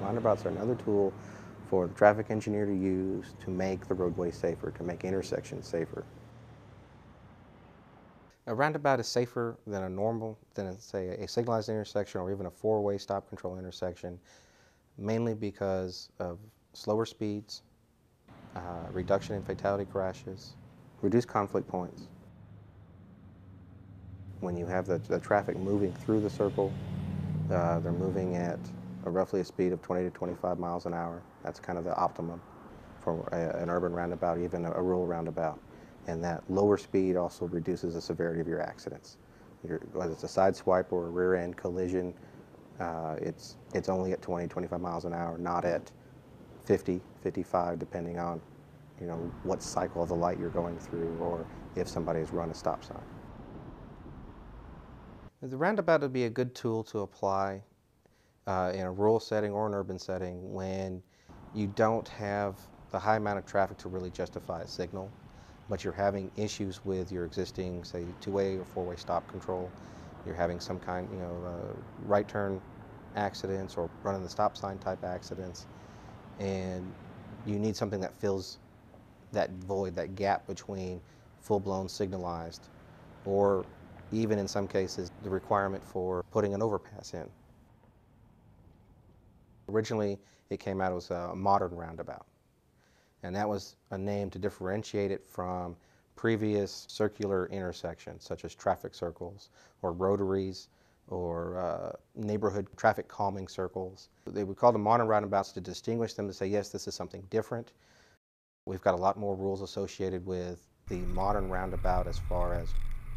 Roundabouts are another tool for the traffic engineer to use to make the roadway safer, to make intersections safer. A roundabout is safer than a normal, than say a signalized intersection or even a four-way stop control intersection, mainly because of slower speeds, uh, reduction in fatality crashes, reduced conflict points. When you have the, the traffic moving through the circle, uh, they're moving at a roughly a speed of 20 to 25 miles an hour. That's kind of the optimum for a, an urban roundabout, even a, a, rural roundabout. And that lower speed also reduces the severity of your accidents. Your, whether it's a side swipe or a rear end collision, uh, it's, it's only at 20, 25 miles an hour, not at 50, 55, depending on you know, what cycle of the light you're going through or if somebody has run a stop sign. The roundabout would be a good tool to apply uh, in a rural setting or an urban setting when you don't have the high amount of traffic to really justify a signal, but you're having issues with your existing, say, two-way or four-way stop control. You're having some kind, you know, uh, right turn accidents or running the stop sign type accidents, and you need something that fills that void, that gap between full-blown signalized or even in some cases the requirement for putting an overpass in. Originally it came out as a modern roundabout and that was a name to differentiate it from previous circular intersections such as traffic circles or rotaries or uh, neighborhood traffic calming circles. They would call them modern roundabouts to distinguish them to say yes this is something different We've got a lot more rules associated with the modern roundabout as far as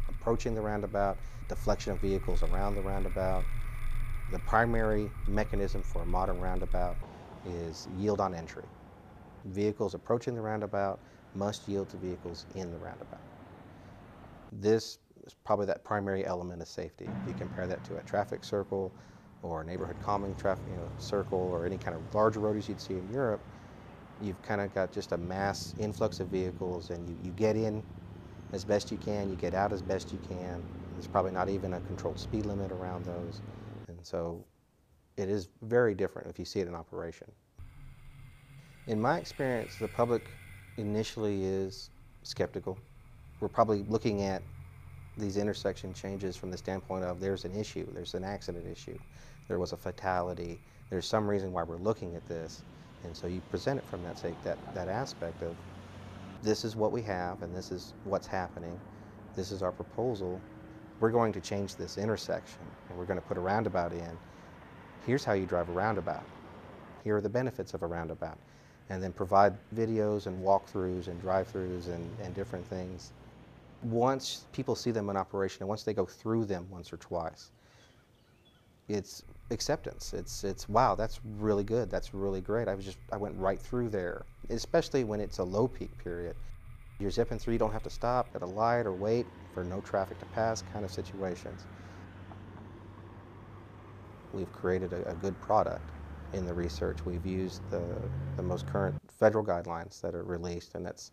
approaching the roundabout, deflection of vehicles around the roundabout. The primary mechanism for a modern roundabout is yield on entry. Vehicles approaching the roundabout must yield to vehicles in the roundabout. This is probably that primary element of safety. If you compare that to a traffic circle or a neighborhood calming traffic you know, circle or any kind of larger rotaries you'd see in Europe, you've kind of got just a mass influx of vehicles and you, you get in as best you can, you get out as best you can. There's probably not even a controlled speed limit around those. So it is very different if you see it in operation. In my experience, the public initially is skeptical. We're probably looking at these intersection changes from the standpoint of there's an issue, there's an accident issue, there was a fatality, there's some reason why we're looking at this. And so you present it from that, say, that, that aspect of this is what we have and this is what's happening. This is our proposal. We're going to change this intersection and we're going to put a roundabout in. Here's how you drive a roundabout. Here are the benefits of a roundabout. And then provide videos and walkthroughs and drive-throughs and, and different things. Once people see them in operation and once they go through them once or twice, it's acceptance. It's it's wow, that's really good. That's really great. I was just I went right through there, especially when it's a low peak period. You're zipping through, you don't have to stop at a light or wait for no traffic to pass kind of situations. We've created a, a good product in the research. We've used the, the most current federal guidelines that are released, and that's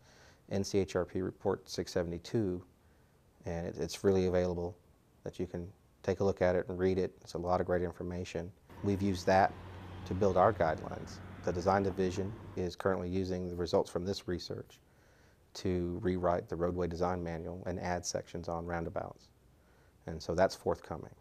NCHRP Report 672, and it, it's freely available that you can take a look at it and read it. It's a lot of great information. We've used that to build our guidelines. The design division is currently using the results from this research to rewrite the roadway design manual and add sections on roundabouts. And so that's forthcoming.